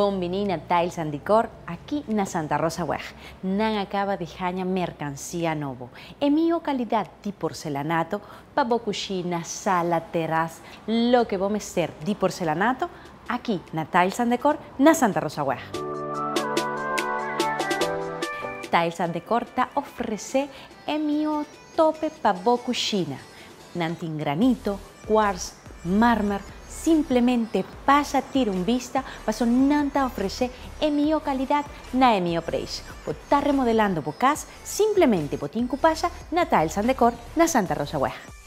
Bombinina Tiles and Decor aquí na Santa Rosa Weg. Nan acaba de jaña mercancía novo. Emio calidad de porcelanato, pa cucina, sala, terraz, lo que vos ser de porcelanato, aquí na Tiles and Decor na Santa Rosa Weg. Tiles and Decor ta ofrece emio tope pa cucina. Nantin granito, quartz, mármol, simplesmente passa a un vista para nanta ofrecer en mi calidad na e mio preço. Por estar remodelando por casa, simplesmente por tincu passa na Tiles Decor na Santa Rosa Ueja.